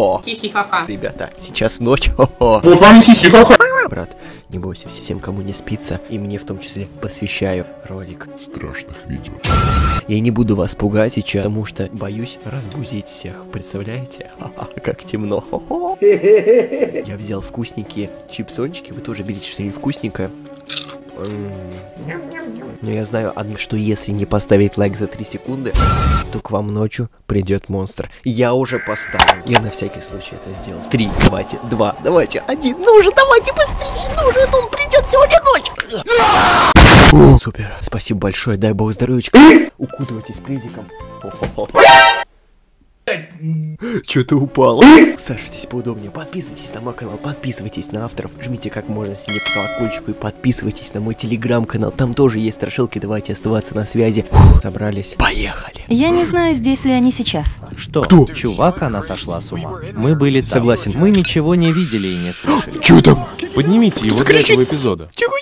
Хо-хо. Хихихаха. Ребята, сейчас ночь. Хо-хо. Вот вам хихихаха. Брат, не бойся, всем, кому не спится, и мне в том числе посвящаю ролик. страшных видео. Я не буду вас пугать сейчас, потому что боюсь разбудить всех. Представляете? Ха-ха, как темно. Хо-хо. Я взял вкусненькие чипсончики. Вы тоже берите что-нибудь вкусненькое. Но я знаю одно, что если не поставить лайк за 3 секунды, то к вам ночью придет монстр. Я уже поставил. Я на всякий случай это сделал. Три, давайте, два, давайте, один. Ну уже, давайте быстрее. Ну уже, он придет сегодня ночью. Супер, спасибо большое, дай бог здоровечка. Укутывайтесь пледиком. Что-то упало. Сажитесь поудобнее, подписывайтесь на мой канал, подписывайтесь на авторов, жмите как можно сильнее по колокольчику и подписывайтесь на мой телеграм-канал, там тоже есть страшилки, давайте оставаться на связи. Фух, собрались, поехали. Я не знаю, здесь ли они сейчас. Что? Кто? Чувак, она сошла с ума. Мы были там. Согласен. Мы ничего не видели и не слышали. Че там? Поднимите его для этого эпизода. Тихо.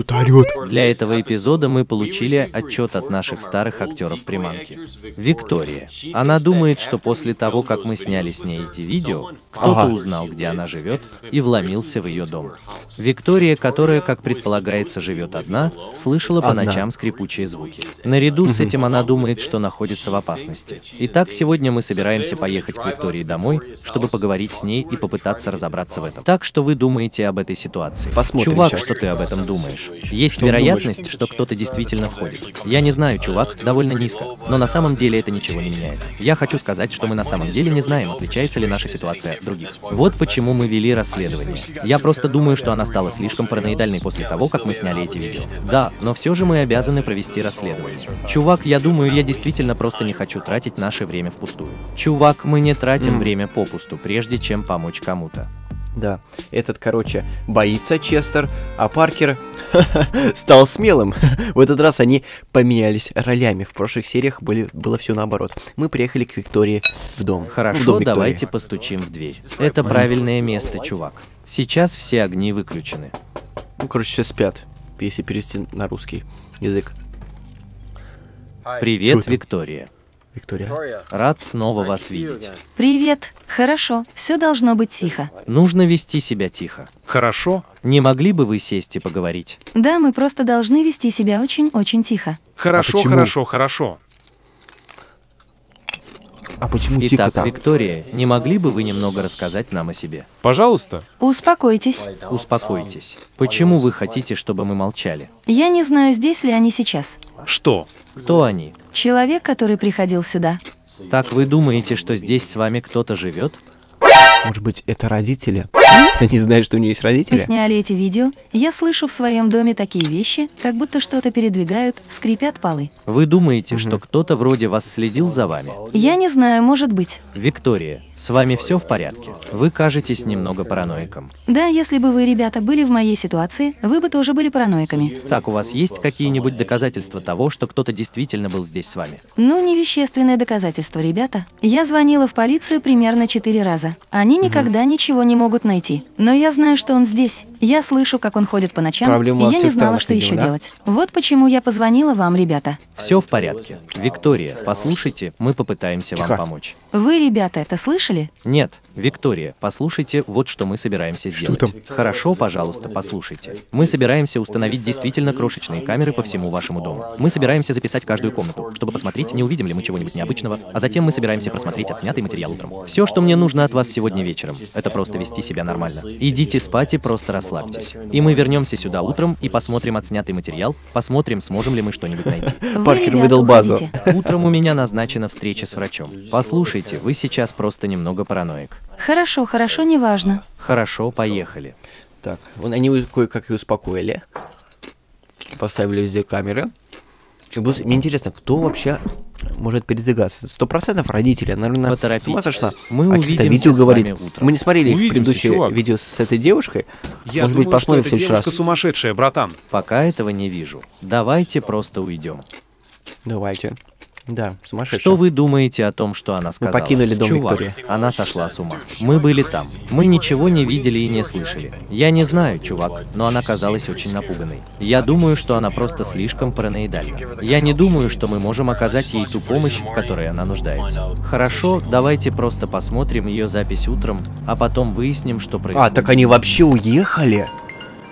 Тут орет. Для этого эпизода мы получили отчет от наших старых актеров приманки. Виктория. Она думает, что после того, как мы сняли с ней эти видео, кто-то Ага. узнал, где она живет, и вломился в ее дом. Виктория, которая, как предполагается, живет одна, слышала по Одна. ночам скрипучие звуки. Наряду с этим она думает, что находится в опасности. Итак, сегодня мы собираемся поехать к Виктории домой, чтобы поговорить с ней и попытаться разобраться в этом. Так что вы думаете об этой ситуации? Посмотрим Чувак, щас. что ты об этом думаешь? Есть Что думаешь? вероятность, что кто-то действительно входит. Я не знаю, чувак, довольно низко. Но на самом деле это ничего не меняет. Я хочу сказать, что мы на самом деле не знаем, отличается ли наша ситуация от других. Вот почему мы вели расследование. Я просто думаю, что она стала слишком параноидальной после того, как мы сняли эти видео. Да, но все же мы обязаны провести расследование. Чувак, я думаю, я действительно просто не хочу тратить наше время впустую. Чувак, мы не тратим время попусту, прежде чем помочь кому-то. Да, этот, короче, боится Честер, а Паркер стал смелым. В этот раз они поменялись ролями. В прошлых сериях были, было все наоборот. Мы приехали к Виктории в дом. в дом Хорошо, Виктории. давайте постучим в дверь. Это правильное место, чувак. Сейчас все огни выключены. Ну, короче, все спят, если перевести на русский язык. Привет? Виктория. Виктория. Рад снова вас видеть. Привет. Хорошо. Все должно быть тихо. Нужно вести себя тихо. Хорошо. Не могли бы вы сесть и поговорить? Да, мы просто должны вести себя очень-очень тихо. Хорошо, почему? хорошо, хорошо. А почему тихо Итак, так? Виктория, не могли бы вы немного рассказать нам о себе? Пожалуйста. Успокойтесь. Успокойтесь. Почему вы хотите, чтобы мы молчали? Я не знаю, здесь ли они сейчас. Что? Кто они? Человек, который приходил сюда. Так вы думаете, что здесь с вами кто-то живет? Может быть, это родители? Они знают, что у нее есть родители? сняли эти видео. Я слышу в своем доме такие вещи, как будто что-то передвигают, скрипят полы. Вы думаете, что кто-то вроде вас следил за вами? Я не знаю, может быть. Виктория, с вами все в порядке? Вы кажетесь немного параноиком. Да, если бы вы, ребята, были в моей ситуации, вы бы тоже были параноиками. Так, у вас есть какие-нибудь доказательства того, что кто-то действительно был здесь с вами? Ну, не вещественное доказательство, ребята. Я звонила в полицию примерно четыре раза. Они никогда ничего не могут найти. Но я знаю, что он здесь. Я слышу, как он ходит по ночам, Проблема и я не знала, что еще да? делать. Вот почему я позвонила вам, ребята. Все в порядке. Виктория, послушайте, мы попытаемся Тихо. вам помочь. Вы, ребята, это слышали? Нет, Виктория, послушайте, вот что мы собираемся сделать. там? Хорошо, пожалуйста, послушайте. Мы собираемся установить действительно крошечные камеры по всему вашему дому. Мы собираемся записать каждую комнату, чтобы посмотреть, не увидим ли мы чего-нибудь необычного, а затем мы собираемся просмотреть отснятый материал утром. Все, что мне нужно от вас сегодня вечером, это просто вести себя нормально. Идите спать и просто расслабьтесь. И мы вернемся сюда утром и посмотрим отснятый материал, посмотрим, сможем ли мы что-нибудь найти. Паркер выдал базу. Утром у меня назначена встреча с врачом. Послушайте, вы сейчас просто немного параноик. Хорошо, хорошо, неважно. Хорошо, поехали. Так, вон они кое-как и успокоили. Поставили везде камеры. Мне интересно, кто вообще может передвигаться? Сто процентов родители, наверное, с Поторопитесь. ума сошла. Мы а увидимся видео с говорит. утром. Мы не смотрели Увидимся, предыдущее чувак. видео с этой девушкой. Я Может думаю, быть, посмотрим в следующий раз. сумасшедшая, братан. Пока этого не вижу. Давайте просто уйдем. Давайте. Да, сумасшедшая. Что вы думаете о том, что она сказала? покинули дом Чувак, Виктории. она сошла с ума. Мы были там. Мы ничего не видели и не слышали. Я не знаю, чувак, но она казалась очень напуганной. Я думаю, что она просто слишком параноидальна. Я не думаю, что мы можем оказать ей ту помощь, в которой она нуждается. Хорошо, давайте просто посмотрим ее запись утром, а потом выясним, что происходит. А, так они вообще уехали?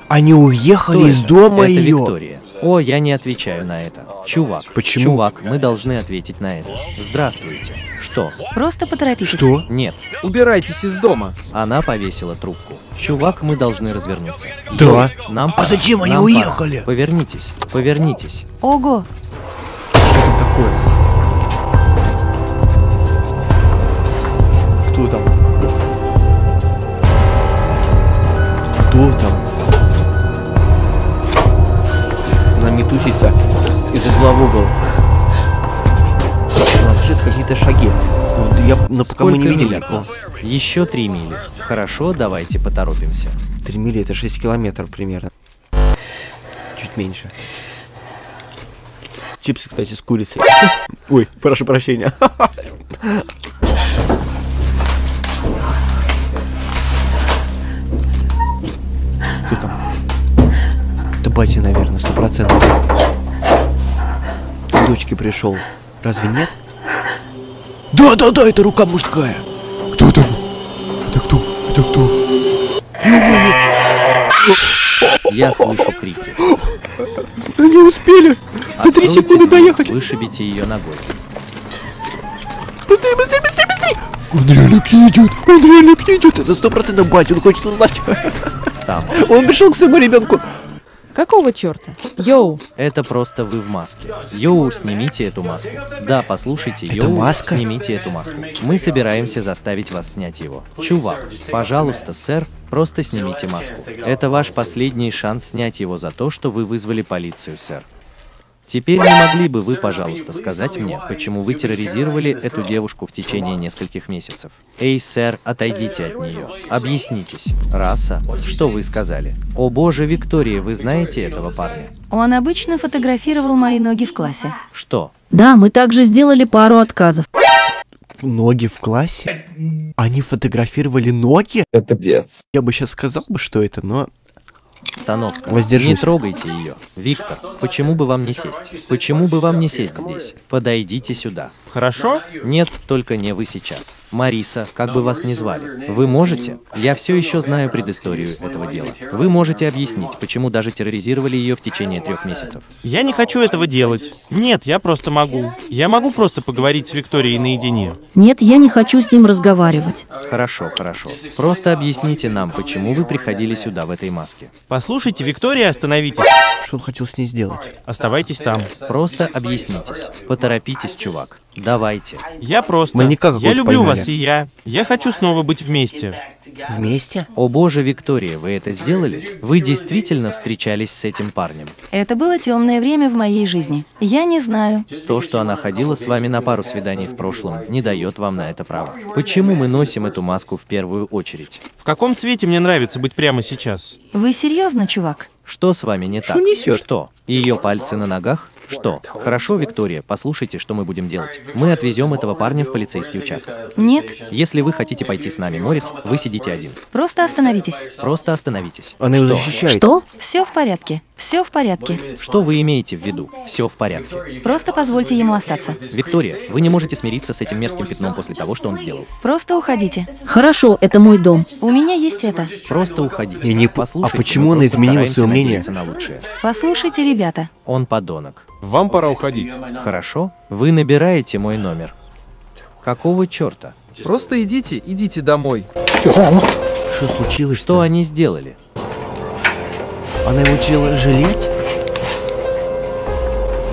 Они уехали Кто из это? дома Это ее? Виктория. О, я не отвечаю на это. Чувак. Почему? Чувак, мы должны ответить на это. Здравствуйте. Что? Просто поторопитесь. Что? Нет. Убирайтесь из дома. Она повесила трубку. Чувак, мы должны развернуться. Да. Нам А пора. зачем они Нам пора. уехали? Повернитесь. Повернитесь. Ого, Что там такое? Кто там? Кто там? Она метусится из угла в угол. Слышит какие-то шаги. Я, но пока мы не видели от нас? Еще три мили. Хорошо, давайте поторопимся. 3 мили это 6 километров примерно. Чуть меньше. Чипсы, кстати, с курицей. Ой, прошу прощения. Кто там? Это батя, наверное, сто процентов. Дочке пришел. Разве нет? Да, да, да, это рука мужская. Кто там? Это кто? Это кто? Я слышу крики. Они успели! За три секунды дверь, доехать! Вышибите ее ногой. Быстрее, быстрее, быстрее, быстрее! Он реально к ней идет! Он реально к ней идет! Это сто процентов батя, он хочет узнать. Там. Он пришел к своему ребенку. Какого черта? Йоу, Это просто вы в маске. Йоу, снимите эту маску. Да, послушайте, Это Йоу, маска? снимите эту маску. Мы собираемся заставить вас снять его. Чувак, пожалуйста, сэр, просто снимите маску. Это ваш последний шанс снять его за то, что вы вызвали полицию, сэр. Теперь не могли бы вы, пожалуйста, сказать мне, почему вы терроризировали эту девушку в течение нескольких месяцев? Эй, сэр, отойдите от нее. Объяснитесь. Раса, что вы сказали? О боже, Виктория, вы знаете этого парня? он обычно фотографировал мои ноги в классе. Что? Да, мы также сделали пару отказов. Ноги в классе? Они фотографировали ноги? Это дец. Я бы сейчас сказал бы, что это, но... Остановка. Воздержусь. Не трогайте ее. Виктор, почему бы вам не сесть? Почему бы вам не сесть здесь? Подойдите сюда. Хорошо? Нет, только не вы сейчас. Мариса, как бы вас ни звали. Вы можете? Я все еще знаю предысторию этого дела. Вы можете объяснить, почему даже терроризировали ее в течение трех месяцев. Я не хочу этого делать. Нет, я просто могу. Я могу просто поговорить с Викторией наедине. Нет, я не хочу с ним разговаривать. Хорошо, хорошо. Просто объясните нам, почему вы приходили сюда в этой маске. Послушайте, Виктория, остановитесь. Что он хотел с ней сделать? Оставайтесь там. Просто объяснитесь. Поторопитесь, чувак. Давайте. Я просто... Мы никак я люблю поймали. вас, и я... Я хочу снова быть вместе. Вместе? О боже, Виктория, вы это сделали? Вы действительно встречались с этим парнем? Это было темное время в моей жизни. Я не знаю. То, что она ходила с вами на пару свиданий в прошлом, не дает вам на это права. Почему мы носим эту маску в первую очередь? В каком цвете мне нравится быть прямо сейчас? Вы серьезно, чувак? Что с вами не так? Что несет? Что? Ее пальцы на ногах? Что? Хорошо, Виктория, послушайте, что мы будем делать. Мы отвезем этого парня в полицейский участок. Нет, Если вы хотите пойти с нами, Морис, вы сидите один. просто остановитесь. Просто остановитесь. Она его защищает. Что? Все в порядке. Все в порядке. Что вы имеете в виду? Все в порядке. Просто позвольте ему остаться. Виктория, вы не можете смириться с этим мерзким пятном после того, что он сделал. Просто уходите. Хорошо, это мой дом. У меня есть это. Просто уходите. Я не п- Послушайте, а почему она изменила своё мнение? на лучшее. Послушайте, ребята. Он подонок. Вам пора уходить. Хорошо? Вы набираете мой номер. Какого черта? Просто идите, идите домой. Что случилось? Что они сделали? Она его начала жалеть?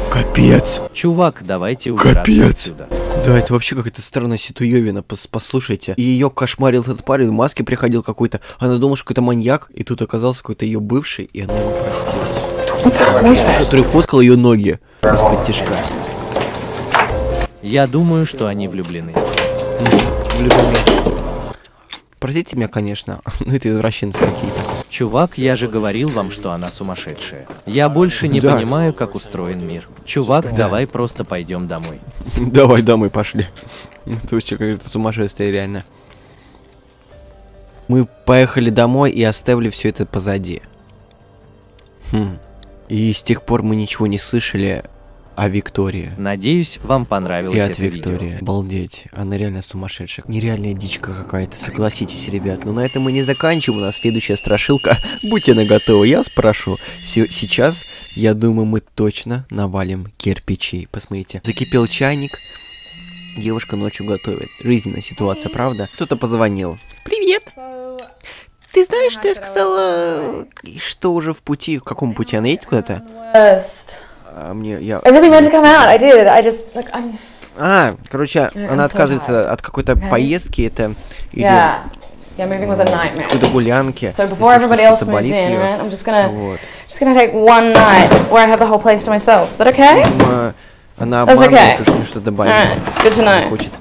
Капец. Чувак, давайте убираться Капец. отсюда. Да, это вообще какая-то странная ситуевина, пос- послушайте. И ее кошмарил этот парень, в маске приходил какой-то. Она думала, что какой-то маньяк, и тут оказался какой-то ее бывший, и она его простила. Который фоткал ее ноги из-под тяжка. Я думаю, что они влюблены. Влюблены. Простите меня, конечно, но это извращенцы какие-то. Чувак, я же говорил вам, что она сумасшедшая. Я больше не Да. понимаю, как устроен мир. Чувак, давай просто пойдем домой. Давай домой пошли. Это вообще какое-то сумасшествие, реально. Мы поехали домой и оставили все это позади. Хм. И с тех пор мы ничего не слышали о Виктории. Надеюсь, вам И понравилось от это Виктории. видео. Обалдеть. Она реально сумасшедшая. Нереальная дичка какая-то, согласитесь, ребят. Но на этом мы не заканчиваем. У нас следующая страшилка. Будьте наготовы, я вас прошу. Се- сейчас, я думаю, мы точно навалим кирпичей. Посмотрите. Закипел чайник. Девушка ночью готовит. Жизненная ситуация, правда? Кто-то позвонил. Привет! Ты знаешь, что я сказала? Что уже в пути? В каком пути? Она едет куда-то? А мне, я... I really meant to come out. I did. I just like I'm. А, короче, I'm она so отказывается tired. от какой-то Okay. поездки, это или Yeah. Yeah, moving was a nightmare. какой-то гулянки. So before everybody else moves in, её. right, I'm just gonna Вот. just gonna take one night where I have the whole place to myself. Is that okay? Видимо, она That's обманывает, okay. то, что что-то болит. Alright, good to know. Хочет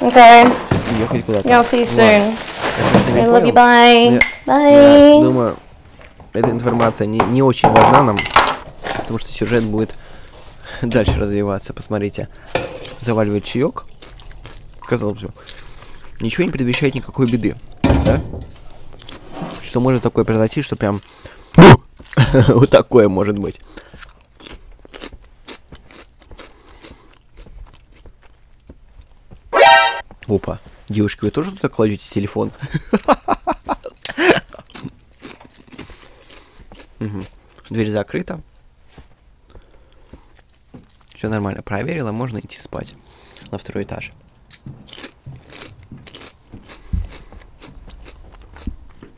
Okay. ехать куда-то. Yeah, I'll see you soon. I love you. Bye. Я- Bye. Я думаю, эта информация не, не очень важна нам, потому что сюжет будет дальше развиваться. Посмотрите. Заваливает чаек. Казалось бы, ничего не предвещает никакой беды, да? Что может такое произойти, что прям вот такое может быть. Опа. Девушки, вы тоже туда кладете телефон? Дверь закрыта. Все нормально. Проверила, можно идти спать. На второй этаж.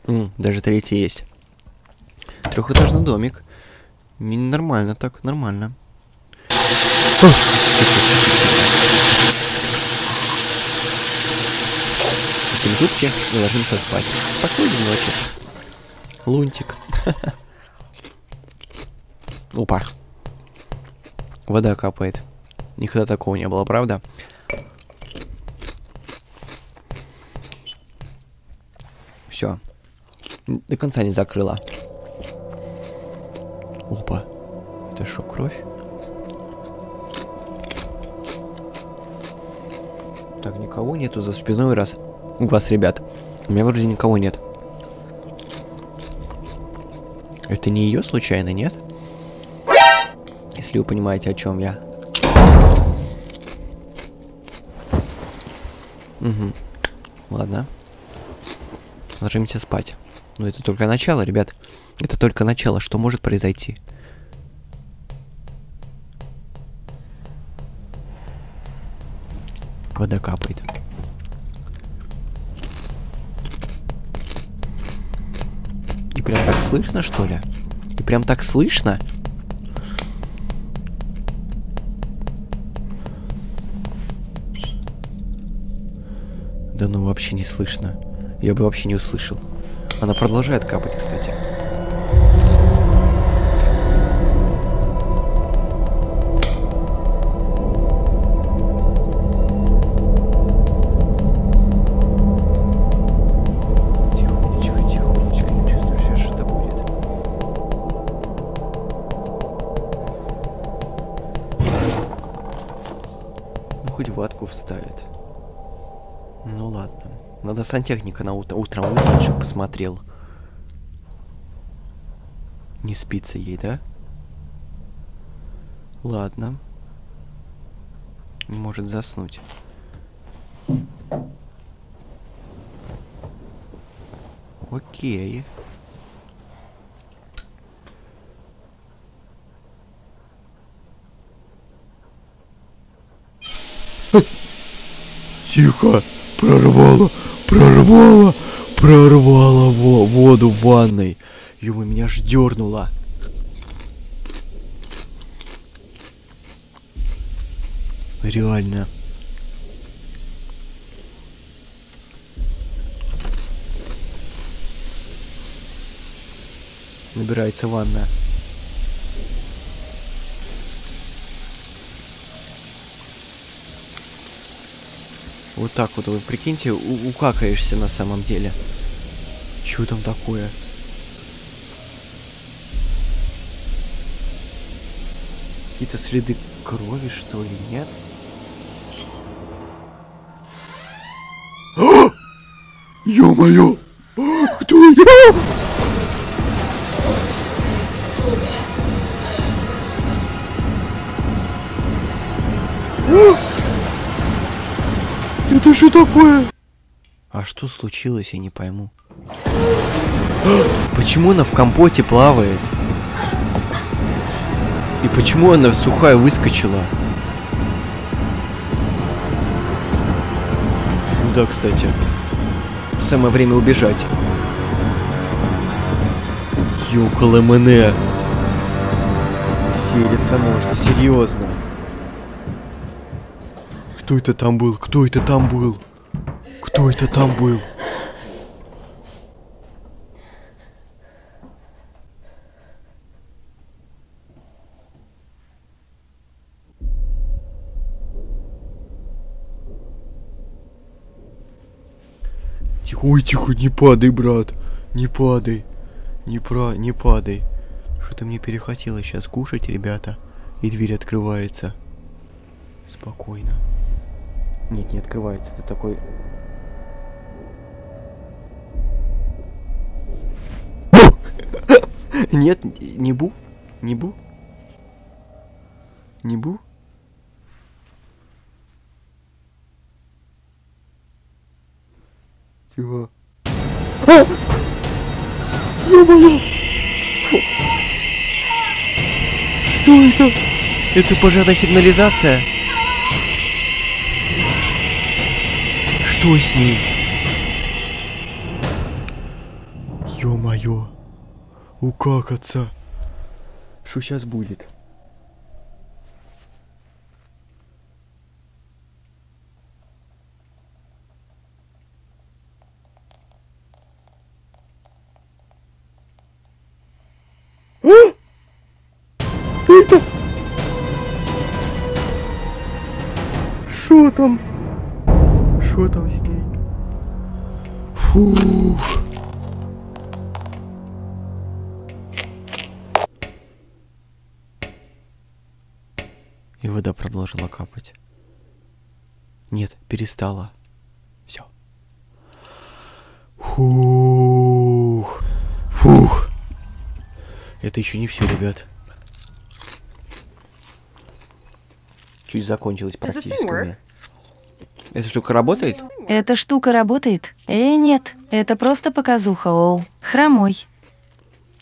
М, даже третий есть. Трехэтажный домик. Нормально так, нормально. Купим зубки и ложимся спать. Спокойной ночи. Лунтик. Опа. Вода капает. Никогда такого не было, правда? Все. До конца не закрыла. Опа. Это что, кровь? Так, никого нету за спиной раз. У вас, ребят. У меня вроде никого нет. Это не ее случайно, нет? Если вы понимаете, о чем я. Угу. Ладно. Ложимся спать. Но это только начало, ребят. Это только начало. Что может произойти? Вода капает. И прям так слышно, что ли? И прям так слышно? Да ну вообще не слышно. Я бы вообще не услышал. Она продолжает капать, кстати. Надо сантехника на утро, утром чтобы посмотрел. Не спится ей, да? Ладно. Не может заснуть. Окей. Тихо! Прорвало! Прорвало! Прорвало во воду в ванной! Юма, меня ж дернуло! Реально. Набирается ванна. Вот так вот, вы прикиньте, укакаешься на самом деле. Чё там такое? Какие-то следы крови, что ли, нет? Ё-моё! Что случилось, я не пойму. Почему она в компоте плавает? И почему она сухая выскочила? Ну да, кстати. Самое время убежать. Ёкало мене. Селиться можно, серьезно. Кто это там был? Кто это там был? Кто это там был? Тихо, ой, тихо, не падай, брат. Не падай. Не про, не падай. Что-то мне перехотело сейчас кушать, ребята. И дверь открывается. Спокойно. Нет, не открывается. Это такой... Нет, не бу. Не бу. Не бу. Тихо. А! Ё-моё! Что это? Это пожарная сигнализация? Что с ней? Ё-моё. Укакаться. Что сейчас будет? Это... Что там? Что там с ней? Фух. Продолжила капать. Нет, перестала. Все. Фух. Фух. Это еще не все, ребят. Чуть закончилось практически. Эта штука работает? Эта штука работает? Э, нет, это просто показуха, Оу. Хромой.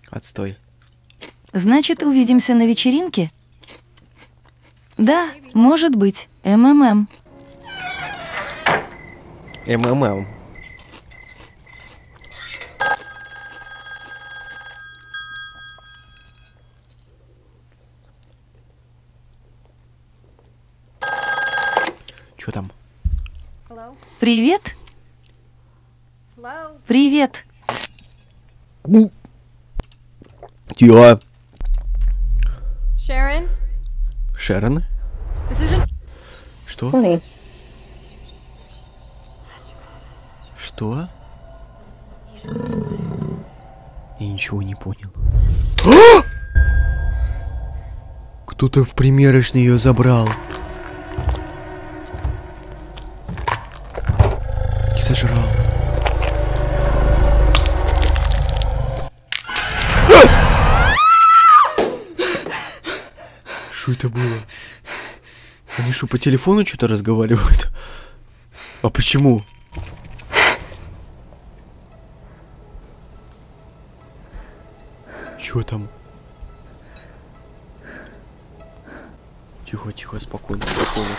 Отстой. Значит, увидимся на вечеринке? Да, может быть. МММ. МММ. Чё там? Привет. Привет. Тихо. Sharon? Шерон? Что? Что? Я ничего не понял. Кто-то в примерочной ее забрал. И сожрал. Что это было? Они что, по телефону что-то разговаривают? А почему? Чё там? Тихо, тихо, спокойно, спокойно.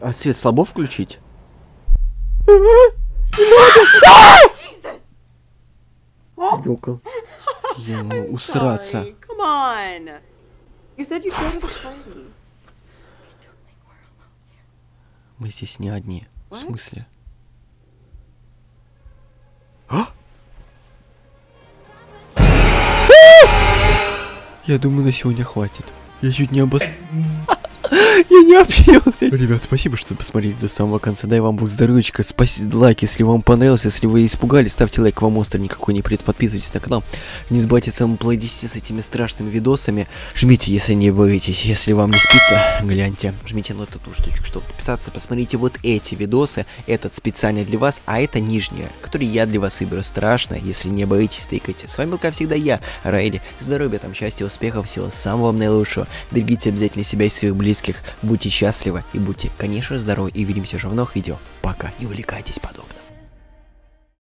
А свет слабо включить? Ёкал. Усраться. Come on. You said you'd go to the party. Мы здесь не одни. В смысле? А? Я думаю, на сегодня хватит. Я чуть не обос... Я не общался. Ребят, спасибо, что посмотрели до самого конца. Дай вам бог здоровечка. Спасибо, лайк, если вам понравилось. Если вы испугались, ставьте лайк, вам монстр никакой не придет. Подписывайтесь на канал. Не забывайте самоплодиться с этими страшными видосами. Жмите, если не боитесь. Если вам не спится, гляньте. Жмите на эту штучку, чтобы подписаться. Посмотрите вот эти видосы. Этот специально для вас, а это нижняя, который я для вас выберу. Страшно, если не боитесь, тыкайте. С вами был, как всегда, я, Райли. Здоровья, там, счастья, успехов, всего самого наилучшего. Берегите обязательно себя и своих близких. Будьте счастливы и будьте, конечно, здоровы. И увидимся уже в новых видео. Пока. Не увлекайтесь подобным.